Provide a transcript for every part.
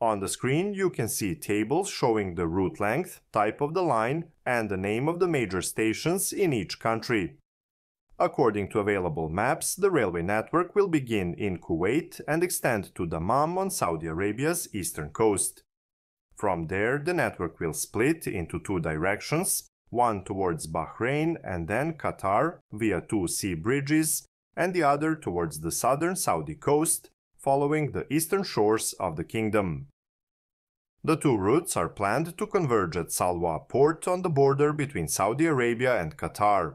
On the screen, you can see tables showing the route length, type of the line, and the name of the major stations in each country. According to available maps, the railway network will begin in Kuwait and extend to Dammam on Saudi Arabia's eastern coast. From there, the network will split into two directions, one towards Bahrain and then Qatar via two sea bridges, and the other towards the southern Saudi coast, following the eastern shores of the kingdom. The two routes are planned to converge at Salwa port on the border between Saudi Arabia and Qatar.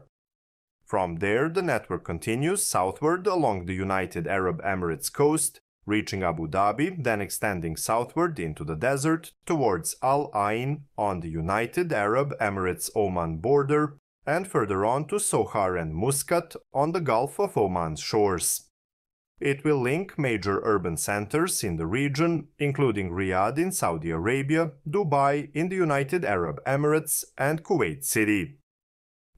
From there, the network continues southward along the United Arab Emirates coast, reaching Abu Dhabi, then extending southward into the desert towards Al Ain on the United Arab Emirates Oman border, and further on to Sohar and Muscat on the Gulf of Oman's shores. It will link major urban centers in the region, including Riyadh in Saudi Arabia, Dubai in the United Arab Emirates, and Kuwait City.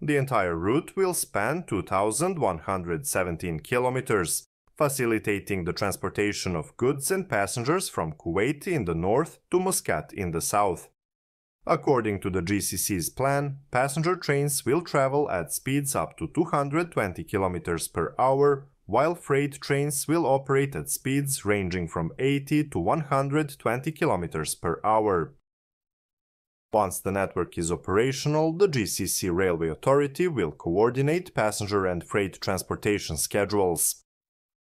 The entire route will span 2,117 kilometers, facilitating the transportation of goods and passengers from Kuwait in the north to Muscat in the south. According to the GCC's plan, passenger trains will travel at speeds up to 220 km per hour, while freight trains will operate at speeds ranging from 80 to 120 km per hour. Once the network is operational, the GCC Railway Authority will coordinate passenger and freight transportation schedules.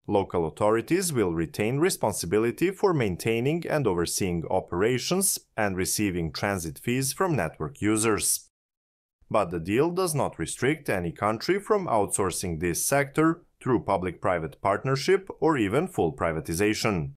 Local authorities will retain responsibility for maintaining and overseeing operations and receiving transit fees from network users. But the deal does not restrict any country from outsourcing this sector through public private partnership or even full privatization.